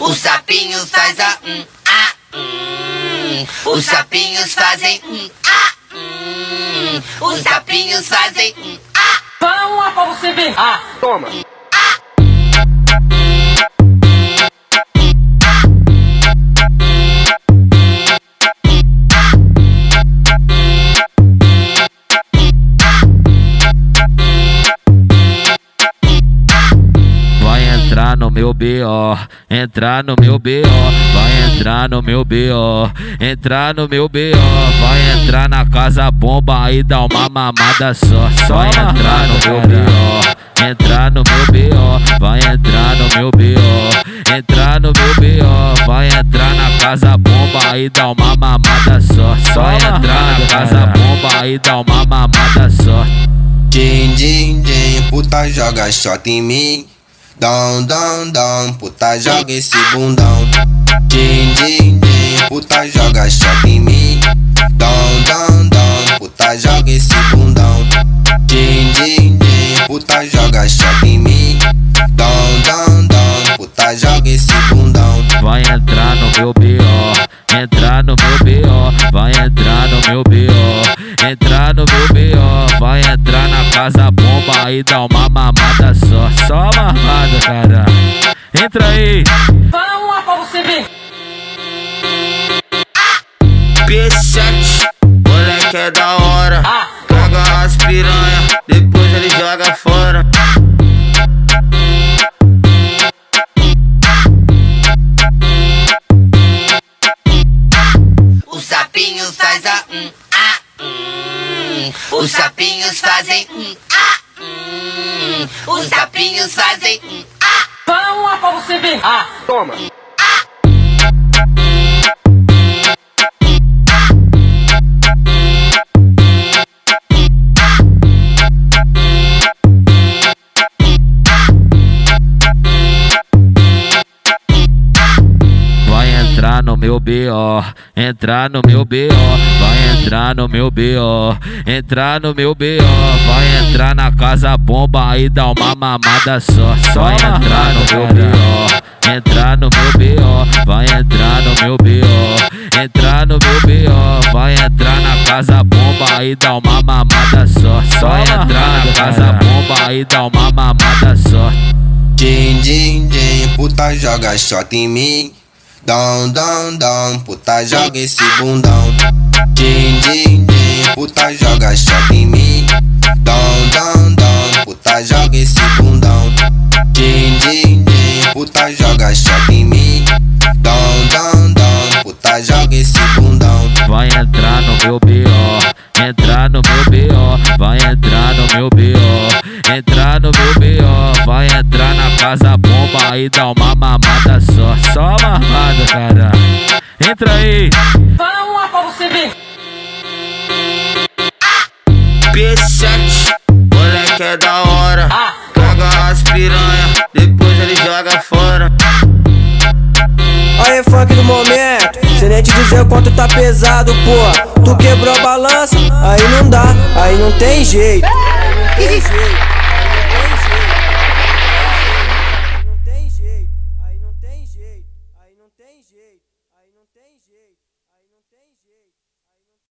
Os sapinhos faz a um, ah, hum. Os sapinhos fazem um, ah, hum. Os sapinhos fazem um, ah. Vamos lá pra você ver. Ah, toma. Meu BO, entrar no meu BO, vai entrar no meu BO, entrar no meu BO, vai entrar na casa bomba e dar uma mamada só, só entrar no meu BO, entrar no meu BO, vai entrar no meu BO, entrar no meu BO, vai entrar na casa bomba e dar uma mamada só, só entrar na casa bomba e dar uma mamada só. Din, din, din, puta joga shot em mim. Dão, dão, dão, puta joga esse bundão. Din, din, din, puta joga shot em mim. Dão, dão, dão, puta joga esse bundão. Din, din, din, puta joga shot em mim. Dão, dão, dão, puta joga esse bundão. Vai entrar no meu BO, entrar no meu BO, vai entrar no meu BO, entrar no meu BO, vai entrar na casa bomba e dar uma mamada só, só cara. Entra aí. Vamos lá pra você ver. P7, moleque é da hora. Pega as piranha, depois ele joga fora. Os sapinhos faz a um, ah, hum. Os sapinhos fazem um, ah, hum. Os sapinhos fazem um, ah. Vamos lá pra você ver. Ah, toma. Vai entrar no meu BO, entrar no meu BO, vai entrar no meu BO, entrar no meu BO, vai entrar na casa bomba e dar uma mamada só, só entrar no meu BO, entrar no meu BO, vai entrar no meu BO, entrar no meu BO, vai entrar na casa bomba e dar uma mamada só, só entrar na casa bomba e dar uma mamada só. Din, din, din, puta joga shot em mim. Dão, dão, dão, puta joga esse bundão. Din, din, din, puta joga shot em mim. Entrar no meu BO, vai entrar no meu BO, entrar no meu BO, vai entrar na casa bomba e dar uma mamada só, só mamada, cara. Entra aí. Vamos lá pra você ver. P7, moleque é da hora. Pega as piranha, depois ele joga fora. Aí, funk do momento, sem nem te dizer o quanto tá pesado, pô. Tu quebrou a balança, ah! Aí não tem jeito. Aí não tem jeito. Aí não tem jeito, aí não tem jeito, aí não tem jeito.